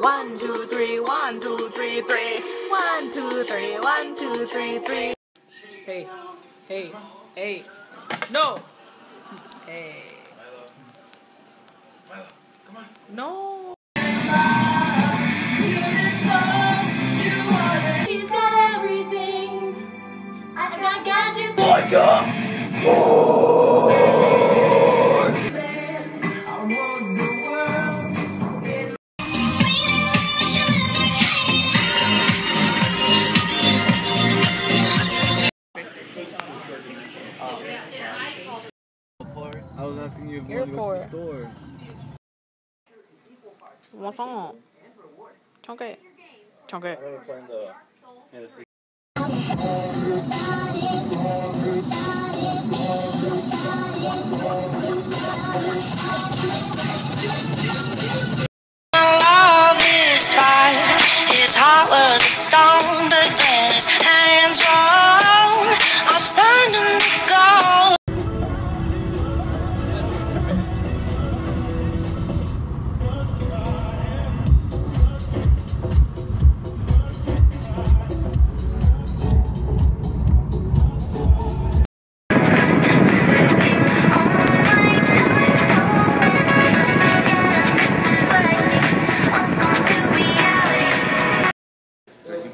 One, two, three, one, two, three, three. One, two, three, one, two, three, three. Hey, hey, hey. No! Hey. Milo, come on. No! She's got everything. I got gadgets. Oh. I was asking you if you to the store. What's on? Chunk it. Chunk it.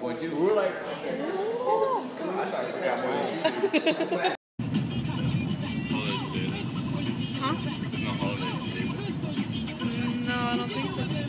We were like, okay. I thought I. Huh? Mm, no, I don't think so.